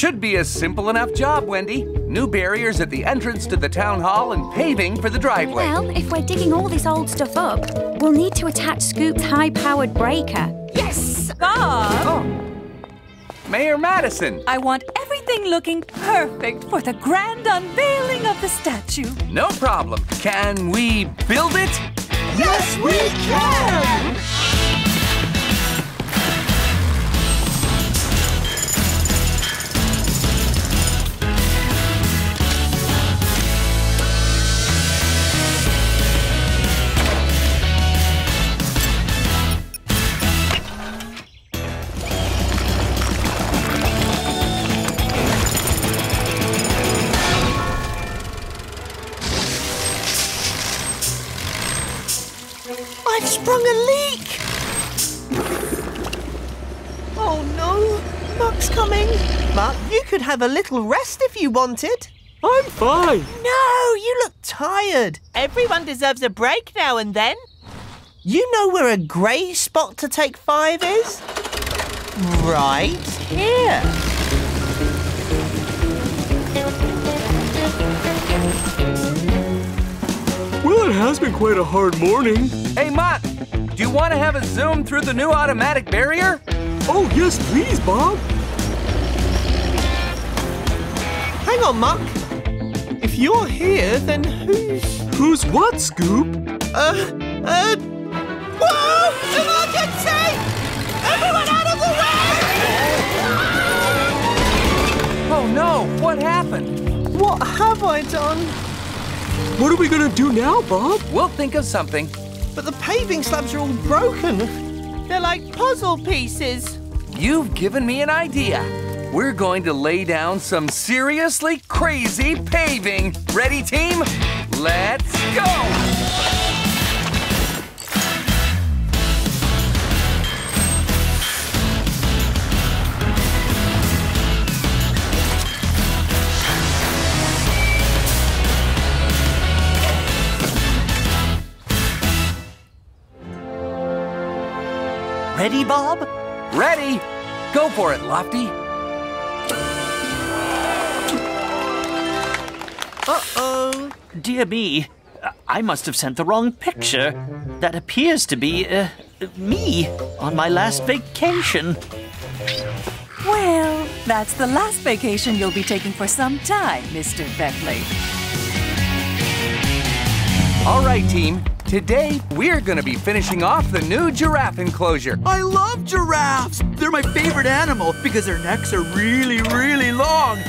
Should be a simple enough job, Wendy. New barriers at the entrance to the town hall and paving for the driveway. Well, if we're digging all this old stuff up, we'll need to attach Scoop's high-powered breaker. Yes! Bob! Oh. Mayor Madison. I want everything looking perfect for the grand unveiling of the statue. No problem. Can we build it? Yes, we can! I've sprung a leak! Oh no, Muck's coming. Muck, you could have a little rest if you wanted. I'm fine. No, you look tired. Everyone deserves a break now and then. You know where a grey spot to take five is? Right here. Has been quite a hard morning. Hey, Mott, do you want to have a zoom through the new automatic barrier? Oh, yes, please, Bob. Hang on, Muck. If you're here, then who's... Who's what, Scoop? Uh, uh... Whoa! Emergency! Everyone out of the way! Oh no, what happened? What have I done? What are we gonna do now, Bob? We'll think of something. But the paving slabs are all broken. They're like puzzle pieces. You've given me an idea. We're going to lay down some seriously crazy paving. Ready, team? Let's go! Ready, Bob? Ready? Go for it, Lofty. Uh-oh. Dear me, I must have sent the wrong picture. That appears to be, uh, me on my last vacation. Well, that's the last vacation you'll be taking for some time, Mr. Bentley. All right, team. Today, we're going to be finishing off the new giraffe enclosure. I love giraffes. They're my favorite animal because their necks are really, really long.